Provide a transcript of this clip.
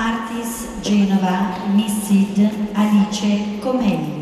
Artis Genova Miss Sid Alice Comelli.